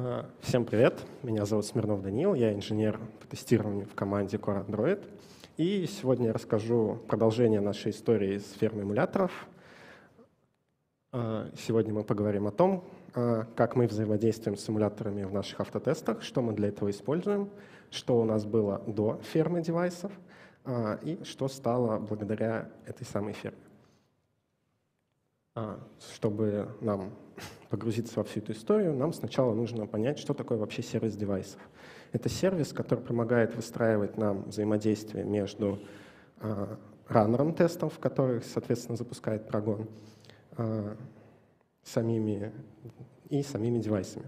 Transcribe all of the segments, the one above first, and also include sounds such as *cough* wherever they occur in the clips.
А, всем привет, меня зовут Смирнов Даниил, я инженер по тестированию в команде Core Android. И сегодня я расскажу продолжение нашей истории с фермой эмуляторов. А, сегодня мы поговорим о том, а, как мы взаимодействуем с эмуляторами в наших автотестах, что мы для этого используем, что у нас было до фермы девайсов и что стало благодаря этой самой ферме. Чтобы нам погрузиться во всю эту историю, нам сначала нужно понять, что такое вообще сервис девайсов. Это сервис, который помогает выстраивать нам взаимодействие между э, раннером тестов, в которых, соответственно, запускает прогон, э, самими и самими девайсами.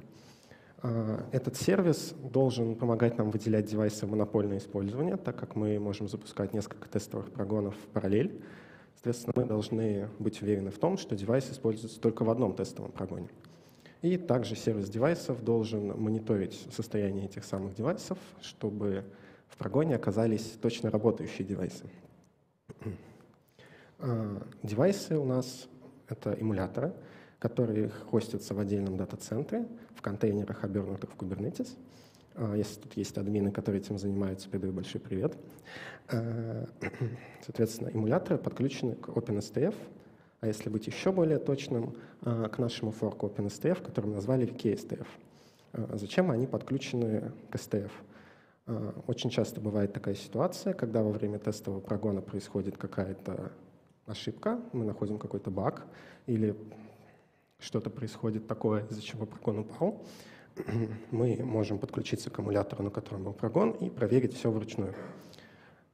Э, этот сервис должен помогать нам выделять девайсы в монопольное использование, так как мы можем запускать несколько тестовых прогонов в параллель. Соответственно, мы должны быть уверены в том, что девайс используется только в одном тестовом прогоне. И также сервис девайсов должен мониторить состояние этих самых девайсов, чтобы в прогоне оказались точно работающие девайсы. А, девайсы у нас — это эмуляторы, которые хостятся в отдельном дата-центре, в контейнерах, обернутых в Kubernetes — если тут есть админы, которые этим занимаются, передаю большой привет. А, *clears throat* соответственно, эмуляторы подключены к OpenSTF, а если быть еще более точным, а, к нашему форку OpenSTF, который мы назвали VKSTF. Зачем они подключены к STF? Очень часто бывает такая ситуация, когда во время тестового прогона происходит какая-то ошибка, мы находим какой-то баг, или что-то происходит такое, из-за чего прогон упал, *clears throat* мы можем подключиться к аккумулятору, на котором был прогон, и проверить все вручную.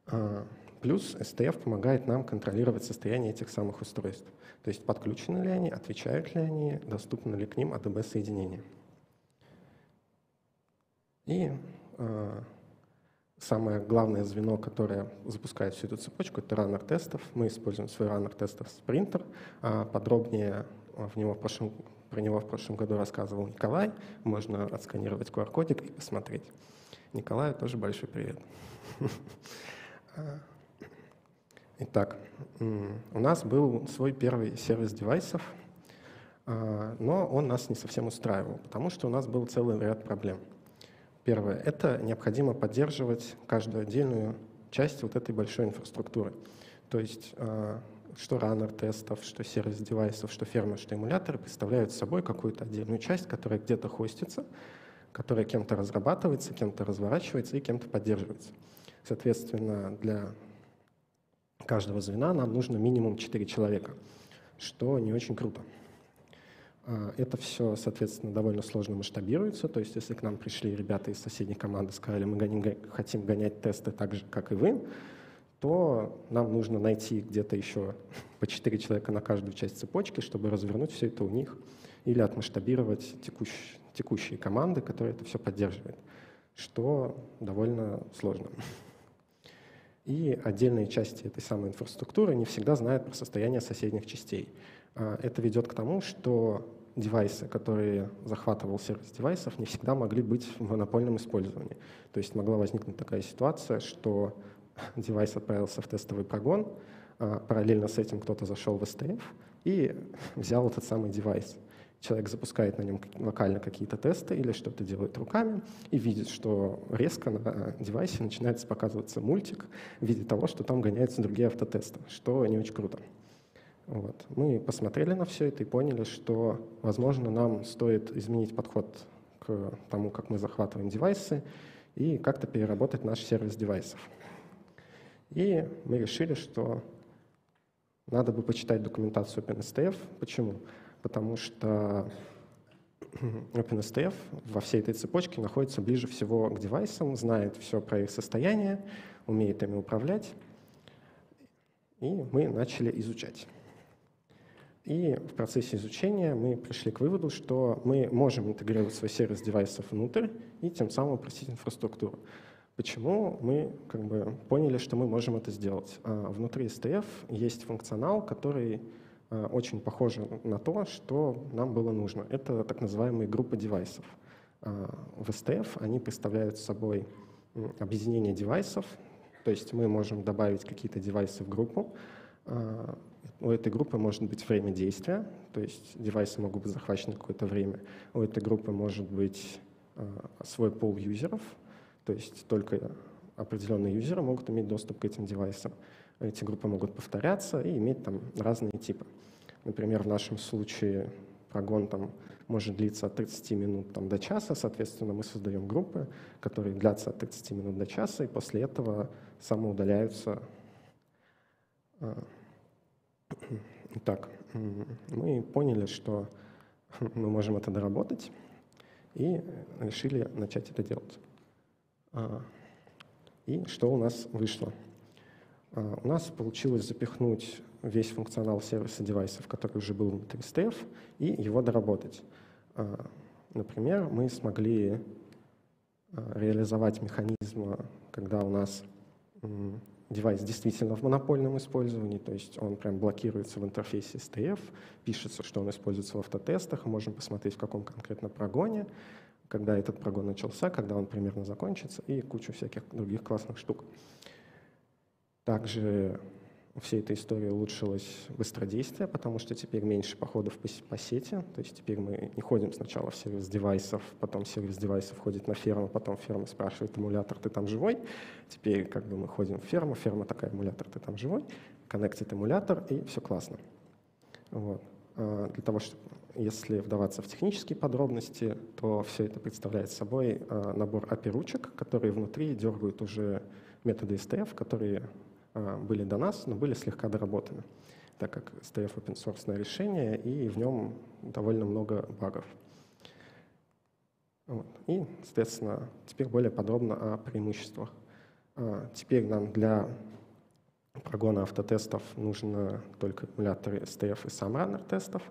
А, плюс STF помогает нам контролировать состояние этих самых устройств. То есть подключены ли они, отвечают ли они, доступны ли к ним ADB-соединения. И э, самое главное звено, которое запускает всю эту цепочку, это раннер тестов. Мы используем свой раннер тестов спринтер. А подробнее в него в прошлом про него в прошлом году рассказывал Николай. Можно отсканировать QR-кодик и посмотреть. Николаю тоже большой привет. *laughs* Итак, у нас был свой первый сервис девайсов, а, но он нас не совсем устраивал, потому что у нас был целый ряд проблем. Первое — это необходимо поддерживать каждую отдельную часть вот этой большой инфраструктуры. То есть а, что раннер тестов, что сервис девайсов, что ферма, что эмуляторы представляют собой какую-то отдельную часть, которая где-то хостится, которая кем-то разрабатывается, кем-то разворачивается и кем-то поддерживается. Соответственно, для каждого звена нам нужно минимум 4 человека, что не очень круто. А, это все, соответственно, довольно сложно масштабируется. То есть, если к нам пришли ребята из соседней команды, сказали, мы хотим гонять тесты так же, как и вы, то нам нужно найти где-то еще *laughs* по 4 человека на каждую часть цепочки, чтобы развернуть все это у них или отмасштабировать текущ, текущие команды, которые это все поддерживают, что довольно сложно. И отдельные части этой самой инфраструктуры не всегда знают про состояние соседних частей. А, это ведет к тому, что девайсы, которые захватывал сервис девайсов, не всегда могли быть в монопольном использовании. То есть могла возникнуть такая ситуация, что *laughs* девайс отправился в тестовый прогон, а, параллельно с этим кто-то зашел в STF и *laughs* взял этот самый девайс. Человек запускает на нем локально какие-то тесты или что-то делает руками и видит, что резко на девайсе начинается показываться мультик в виде того, что там гоняются другие автотесты, что не очень круто. Вот. Мы посмотрели на все это и поняли, что, возможно, нам стоит изменить подход к тому, как мы захватываем девайсы, и как-то переработать наш сервис девайсов. И мы решили, что надо бы почитать документацию OpenSTF. Почему? Потому что *clears throat* OpenSTF во всей этой цепочке находится ближе всего к девайсам, знает все про их состояние, умеет ими управлять. И мы начали изучать. И в процессе изучения мы пришли к выводу, что мы можем интегрировать свой сервис девайсов внутрь и тем самым упростить инфраструктуру. Почему мы как бы поняли, что мы можем это сделать? А, внутри STF есть функционал, который а, очень похож на то, что нам было нужно. Это так называемые группы девайсов. А, в STF они представляют собой объединение девайсов, то есть мы можем добавить какие-то девайсы в группу. У этой группы может быть время действия, то есть девайсы могут быть захвачены какое-то время. У этой группы может быть свой пол юзеров, то есть только определенные юзеры могут иметь доступ к этим девайсам. Эти группы могут повторяться и иметь там разные типы. Например, в нашем случае прогон там может длиться от 30 минут там, до часа, соответственно, мы создаем группы, которые длятся от 30 минут до часа, и после этого самоудаляются. А, *clears throat* итак, мы поняли, что *clears throat* мы можем это доработать, и решили начать это делать. А, и что у нас вышло? А, у нас получилось запихнуть весь функционал сервиса девайсов, который уже был внутри STF, и его доработать. А, например, мы смогли реализовать механизм, когда у нас девайс действительно в монопольном использовании, то есть он прям блокируется в интерфейсе STF, пишется, что он используется в автотестах, мы можем посмотреть, в каком конкретно прогоне, когда этот прогон начался, когда он примерно закончится, и кучу всяких других классных штук. Также всей этой истории улучшилось быстродействие, потому что теперь меньше походов по, по сети, то есть теперь мы не ходим сначала в сервис девайсов, потом сервис девайсов ходит на ферму, потом ферма спрашивает эмулятор, ты там живой? Теперь как бы мы ходим в ферму, ферма такая, эмулятор, ты там живой? Коннектит эмулятор, и все классно. Вот. А для того, чтобы если вдаваться в технические подробности, то все это представляет собой а, набор API-ручек, которые внутри дергают уже методы STF, которые а, были до нас, но были слегка доработаны, так как STF open source решение, и в нем довольно много багов. Вот. И, соответственно, теперь более подробно о преимуществах. А, теперь нам для прогона автотестов нужно только эмуляторы STF и SumRunner тестов.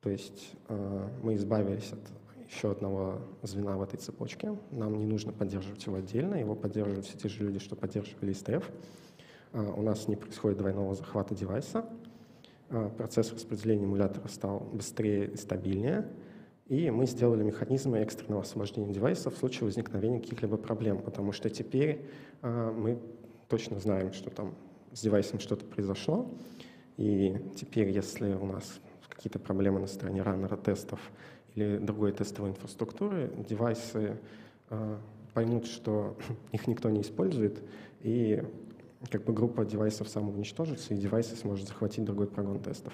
То есть э, мы избавились от еще одного звена в этой цепочке. Нам не нужно поддерживать его отдельно, его поддерживают все те же люди, что поддерживали STF. Э, у нас не происходит двойного захвата девайса. Э, процесс распределения эмулятора стал быстрее и стабильнее. И мы сделали механизмы экстренного освобождения девайса в случае возникновения каких-либо проблем, потому что теперь мы точно знаем, что там с девайсом что-то произошло. И теперь, если у нас какие-то проблемы на стороне раннера тестов или другой тестовой инфраструктуры, девайсы э, поймут, что *clears throat* их никто не использует, и как бы группа девайсов самоуничтожится, и девайсы сможет захватить другой прогон тестов.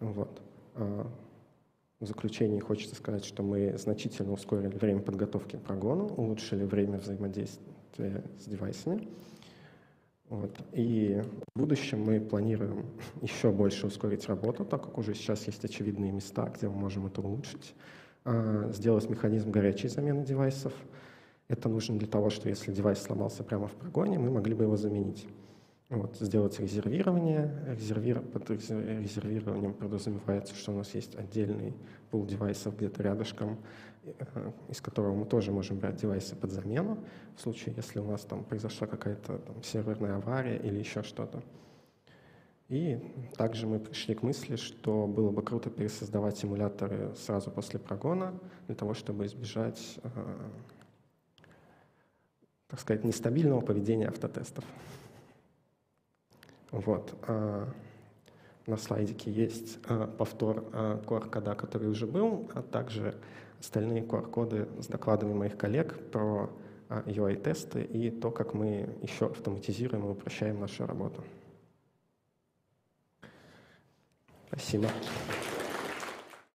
Вот. А в заключение хочется сказать, что мы значительно ускорили время подготовки к прогону, улучшили время взаимодействия с девайсами. Вот. И в будущем мы планируем *laughs* еще больше ускорить работу, так как уже сейчас есть очевидные места, где мы можем это улучшить. А, сделать механизм горячей замены девайсов. Это нужно для того, что если девайс сломался прямо в прогоне, мы могли бы его заменить. Вот, сделать резервирование. Резервир, резервированием подразумевается, что у нас есть отдельный пул девайсов где-то рядышком, Э, из которого мы тоже можем брать девайсы под замену, в случае, если у нас там произошла какая-то там, серверная авария или еще что-то. И также мы пришли к мысли, что было бы круто пересоздавать симуляторы сразу после прогона, для того, чтобы избежать, э, так сказать, нестабильного поведения автотестов. Вот. А на слайдике есть э, повтор QR-кода, который уже был, а также остальные QR-коды с докладами моих коллег про UI-тесты а, и то, как мы еще автоматизируем и упрощаем нашу работу. Спасибо.